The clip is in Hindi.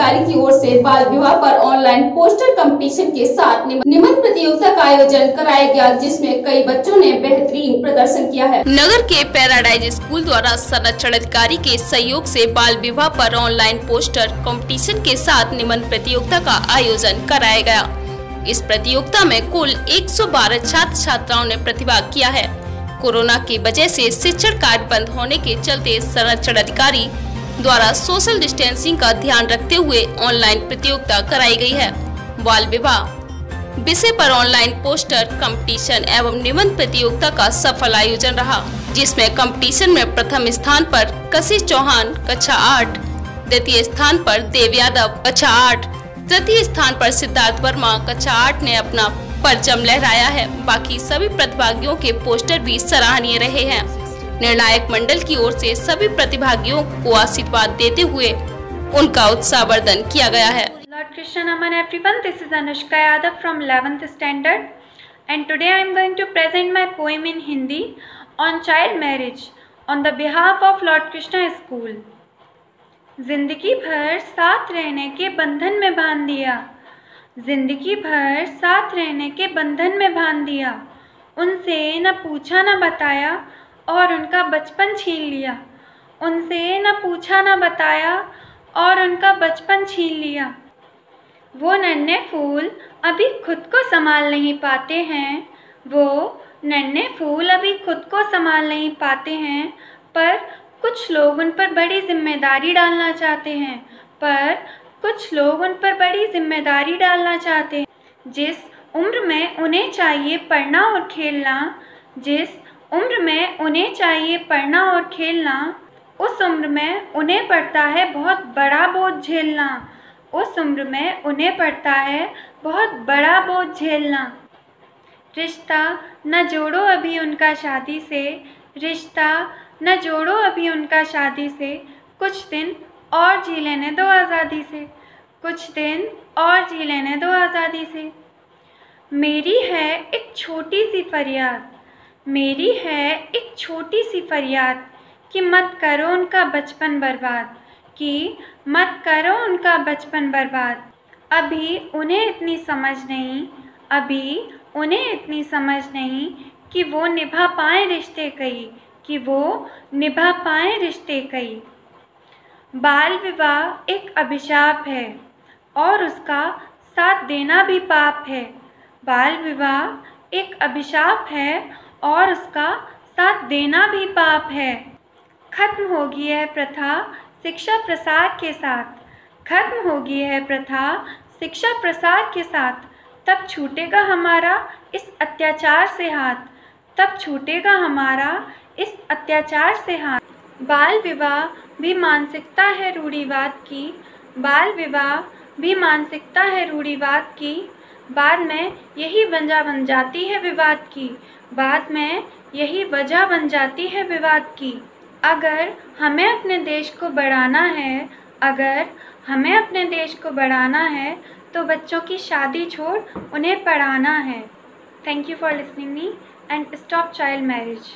अधिकारी की ओर से बाल विवाह पर ऑनलाइन पोस्टर कंपटीशन के साथ निबंध प्रतियोगिता का आयोजन कराया गया, जिसमें कई बच्चों ने बेहतरीन प्रदर्शन किया है। नगर के पैराडाइज स्कूल द्वारा संरक्षण अधिकारी के सहयोग से बाल विवाह पर ऑनलाइन पोस्टर कंपटीशन के साथ निबंध प्रतियोगिता का आयोजन कराया गया। इस प्रतियोगिता में कुल 112 छात्र छात्राओं ने प्रतिभाग किया है। कोरोना की वजह से शिक्षण कार्य बंद होने के चलते संरक्षण अधिकारी द्वारा सोशल डिस्टेंसिंग का ध्यान रखते हुए ऑनलाइन प्रतियोगिता कराई गई है। बाल विवाह। विषय पर ऑनलाइन पोस्टर, कंपटीशन एवं निबंध प्रतियोगिता का सफल आयोजन रहा, जिसमें कंपटीशन में प्रथम स्थान पर कशिश चौहान, कक्षा आठ। द्वितीय स्थान पर देव यादव, कक्षा आठ। तृतीय स्थान पर सिद्धार्थ वर्मा, कक्षा आठ ने अपना परचम लहराया है। बाकी सभी प्रतिभागियों के पोस्टर भी सराहनीय रहे हैं। निर्णायक मंडल की ओर से सभी प्रतिभागियों को आशीर्वाद देते हुए उनका उत्साह वर्धन किया गया है। Lord Krishna Aman everyone this is Anushka Yadav from eleventh standard and today I am going to present my poem in ज़िंदगी भर साथ रहने के बंधन में बाँध दिया ज़िंदगी भर साथ रहने के बंधन में बाँध दिया उनसे न पूछा न बताया और उनका बचपन छीन लिया। उनसे न पूछा न बताया और उनका बचपन छीन लिया। वो नन्हे फूल अभी खुद को संभाल नहीं पाते हैं। वो नन्हे फूल अभी खुद को संभाल नहीं पाते हैं, पर कुछ लोग उन पर बड़ी ज़िम्मेदारी डालना चाहते हैं। पर कुछ लोग उन पर बड़ी ज़िम्मेदारी डालना चाहते हैं। जिस उम्र में उन्हें चाहिए पढ़ना और खेलना, जिस उम्र में उन्हें चाहिए पढ़ना और खेलना। उस उम्र में उन्हें पड़ता है बहुत बड़ा बोझ झेलना। उस उम्र में उन्हें पड़ता है बहुत बड़ा बोझ झेलना। रिश्ता न जोड़ो अभी उनका शादी से। रिश्ता न जोड़ो अभी उनका शादी से। कुछ दिन और जी लेने दो आज़ादी से। कुछ दिन और जी लेने दो आज़ादी से। मेरी है एक छोटी सी फरियाद। मेरी है एक छोटी सी फरियाद कि मत करो उनका बचपन बर्बाद, कि मत करो उनका बचपन बर्बाद। अभी उन्हें इतनी समझ नहीं, अभी उन्हें इतनी समझ नहीं कि वो निभा पाए रिश्ते कई, कि वो निभा पाए रिश्ते कई। बाल विवाह एक अभिशाप है और उसका साथ देना भी पाप है। बाल विवाह एक अभिशाप है और उसका साथ देना भी पाप है। खत्म होगी है प्रथा शिक्षा प्रसार के साथ। खत्म होगी है प्रथा शिक्षा प्रसार के साथ। तब छूटेगा हमारा इस अत्याचार से हाथ। तब छूटेगा हमारा इस अत्याचार से हाथ। बाल विवाह भी मानसिकता है रूढ़ीवाद की। बाल विवाह भी मानसिकता है रूढ़ीवाद की। बाद में यही वजह बन जाती है विवाद की। बाद में यही वजह बन जाती है विवाद की। अगर हमें अपने देश को बढ़ाना है, अगर हमें अपने देश को बढ़ाना है तो बच्चों की शादी छोड़ उन्हें पढ़ाना है। Thank you for listening me and stop child marriage